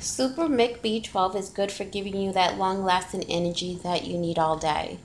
Super Mic B12 is good for giving you that long lasting energy that you need all day.